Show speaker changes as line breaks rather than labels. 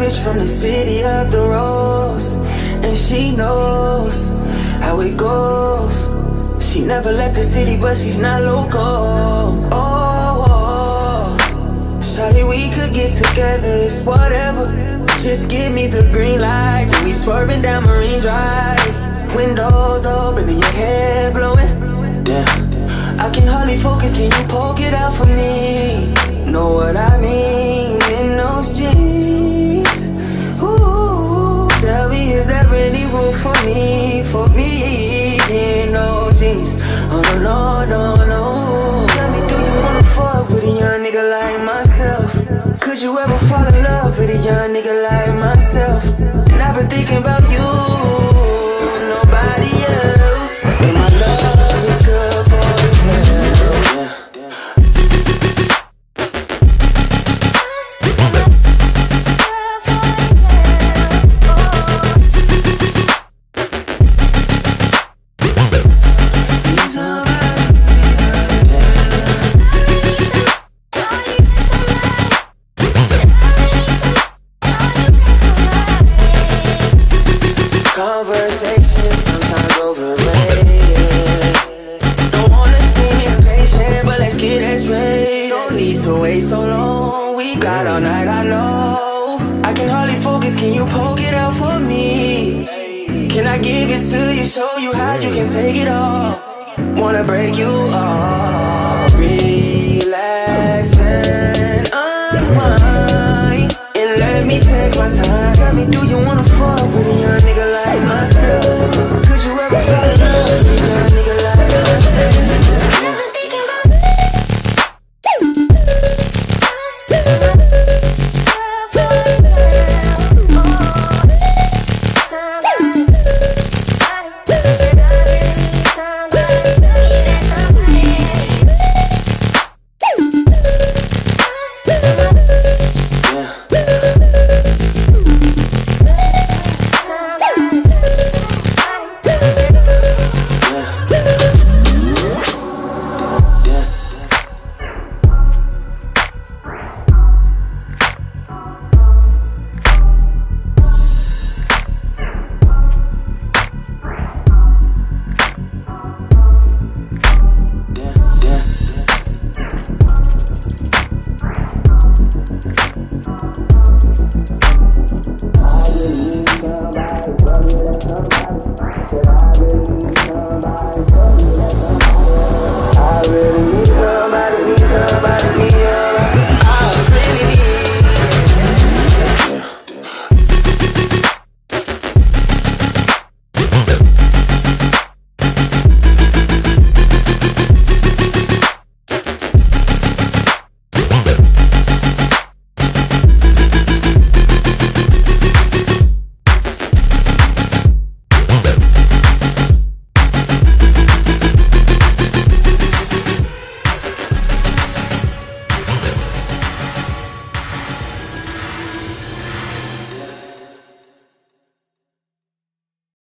bitch from the city of the rose. And she knows how it goes. She never left the city, but she's not local. Oh, oh, we could get together, it's whatever. Just give me the green light. We swerving down Marine Drive. Windows open and your hair blowing. Damn. I can hardly focus, can you poke it out for me? Know what I mean for me, for me in those jeans? Oh no, no, no, no. Tell me, do you wanna fuck with a young nigga like myself? Could you ever fall in love with a young long. We got all night, I know. I can hardly focus. Can you poke it out for me? Can I give it to you? Show you how you can take it all. Wanna break you off. Relax I didn't need somebody to tell me